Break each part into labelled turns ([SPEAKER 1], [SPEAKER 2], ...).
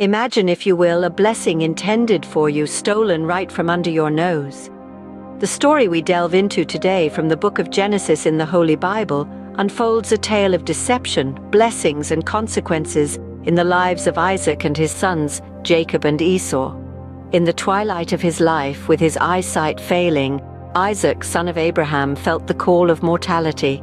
[SPEAKER 1] Imagine, if you will, a blessing intended for you stolen right from under your nose. The story we delve into today from the book of Genesis in the Holy Bible unfolds a tale of deception, blessings, and consequences in the lives of Isaac and his sons, Jacob and Esau. In the twilight of his life, with his eyesight failing, Isaac, son of Abraham, felt the call of mortality.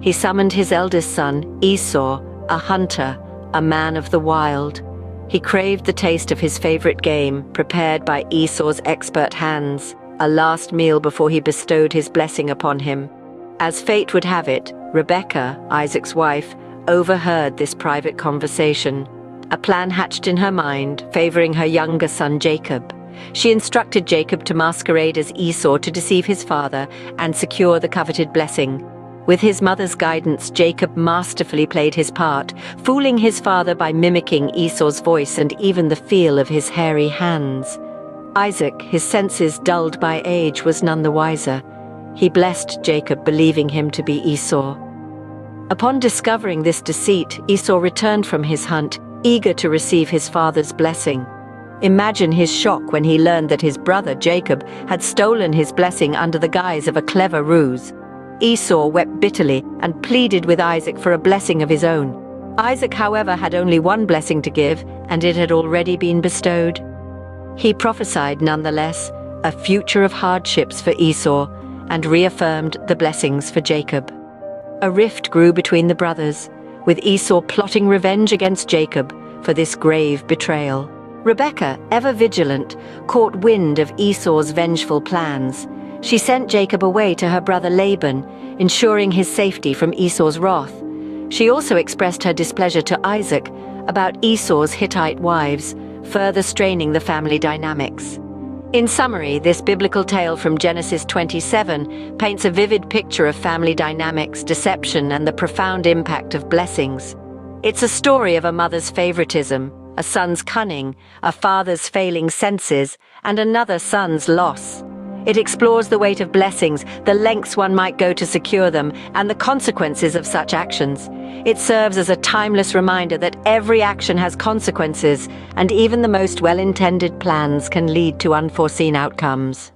[SPEAKER 1] He summoned his eldest son, Esau, a hunter, a man of the wild. He craved the taste of his favorite game, prepared by Esau's expert hands, a last meal before he bestowed his blessing upon him. As fate would have it, Rebecca, Isaac's wife, overheard this private conversation. A plan hatched in her mind, favoring her younger son Jacob. She instructed Jacob to masquerade as Esau to deceive his father and secure the coveted blessing. With his mother's guidance, Jacob masterfully played his part, fooling his father by mimicking Esau's voice and even the feel of his hairy hands. Isaac, his senses dulled by age, was none the wiser. He blessed Jacob, believing him to be Esau. Upon discovering this deceit, Esau returned from his hunt, eager to receive his father's blessing. Imagine his shock when he learned that his brother Jacob had stolen his blessing under the guise of a clever ruse. Esau wept bitterly and pleaded with Isaac for a blessing of his own. Isaac, however, had only one blessing to give, and it had already been bestowed. He prophesied, nonetheless, a future of hardships for Esau and reaffirmed the blessings for Jacob. A rift grew between the brothers, with Esau plotting revenge against Jacob for this grave betrayal. Rebekah, ever vigilant, caught wind of Esau's vengeful plans she sent Jacob away to her brother Laban, ensuring his safety from Esau's wrath. She also expressed her displeasure to Isaac about Esau's Hittite wives, further straining the family dynamics. In summary, this biblical tale from Genesis 27 paints a vivid picture of family dynamics, deception, and the profound impact of blessings. It's a story of a mother's favoritism, a son's cunning, a father's failing senses, and another son's loss. It explores the weight of blessings, the lengths one might go to secure them, and the consequences of such actions. It serves as a timeless reminder that every action has consequences, and even the most well-intended plans can lead to unforeseen outcomes.